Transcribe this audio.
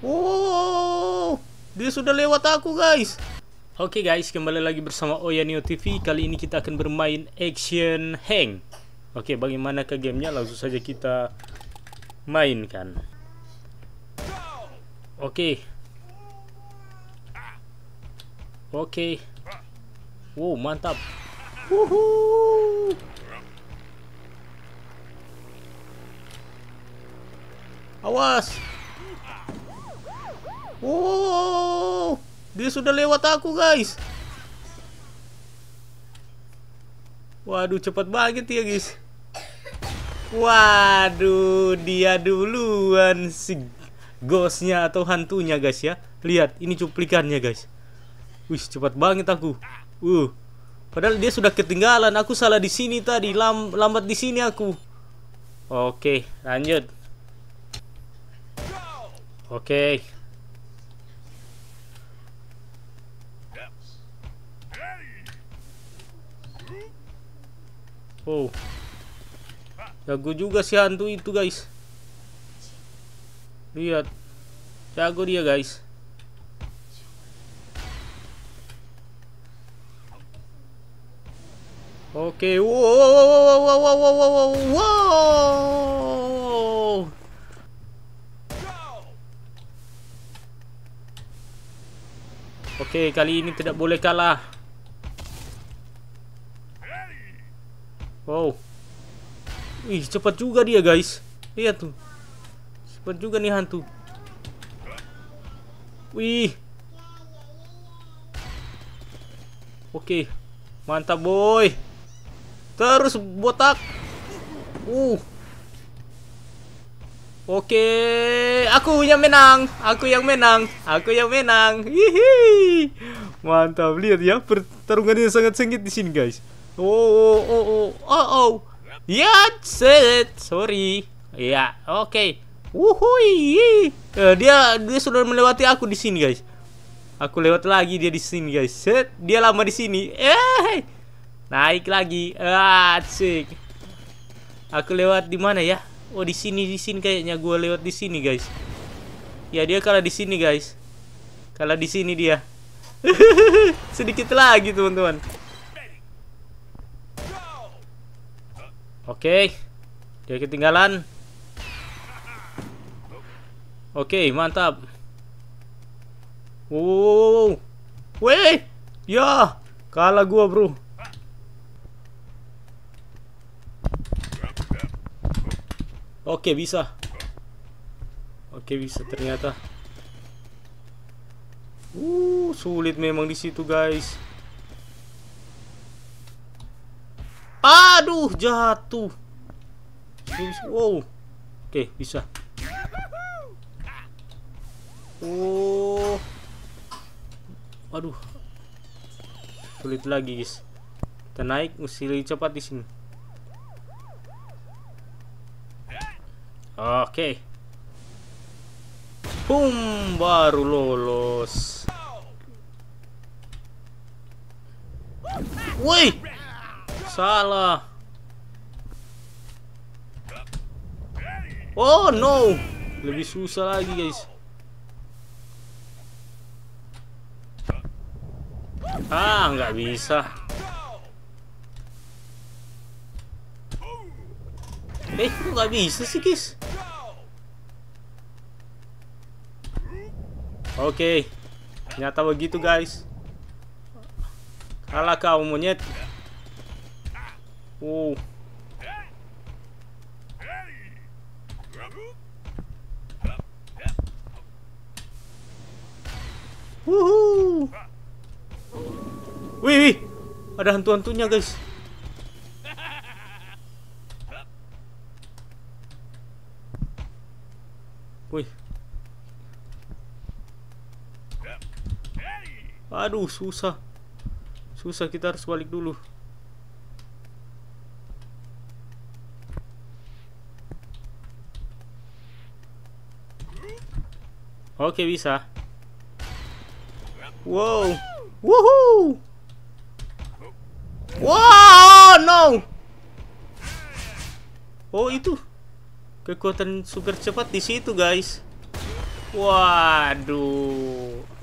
Oh, dia sudah lewat aku guys. Oke guys, kembali lagi bersama Oyanio TV. Kali ini kita akan bermain Action Hang. Oke, bagaimana ke gamenya? Langsung saja kita mainkan. Oke. Oke. Wow, mantap. Wuhu. Awas. Wow, dia sudah lewat aku guys. Waduh, cepat banget ya guys. Waduh, dia duluan si ghostnya atau hantunya guys ya. Lihat, ini cuplikannya guys. Wih, cepat banget aku. Uh, padahal dia sudah ketinggalan. Aku salah di sini tadi, Lam lambat di sini aku. Oke, lanjut. Oke. Okay. Wow. Jago juga si hantu itu, guys. Lihat. Jago dia, guys. Oke, okay. wow, wow, wow, wow, wow, wow, wow, wow. Oke, kali ini tidak boleh kalah. Wow. Wih, cepat juga dia, guys. Lihat tuh. Cepat juga nih hantu. Wih. Oke. Mantap, boy. Terus botak. Uh. Oke, aku yang menang. Aku yang menang. Aku yang menang. Hihi. Mantap, lihat ya pertarungannya sangat sengit di sini, guys. Oh, oh, oh, oh, oh, oh. Ya, set. Sorry. Ya, oke. Okay. Wuhui. Uh, dia dia sudah melewati aku di sini, guys. Aku lewat lagi dia di sini, guys. Set. Dia lama di sini. Eh. Naik lagi. Ah, cik. Aku lewat di mana ya? Oh, di sini di sini kayaknya gua lewat di sini, guys. Ya, dia kalah di sini, guys. Kalah di sini dia. Sedikit lagi, teman-teman. Oke. Dia ketinggalan. Oke, mantap. Wow. Weh. Ya, kalah gua, Bro. Oke, bisa. Oke, bisa ternyata. Uh, sulit memang di situ, guys. Aduh, jatuh. Wow. Oke, bisa. Oh. Aduh. Sulit lagi, guys. Kita naik mesti lebih cepat di sini. Oke. Boom, baru lolos. Woi. Salah. Oh no. Lebih susah lagi, guys. Ah, nggak bisa. Eh, kok nggak bisa sih, guys? Oke. Ternyata begitu, guys. Kalah kau monyet. Wow. Wuhu. Wih, wih. Ada hantu-hantunya, guys. Wih. Aduh, susah. Susah kita harus balik dulu. Oke, bisa. Wow. Woohoo! Wow, no. Oh, itu. Kekuatan super cepat di situ, guys. Waduh.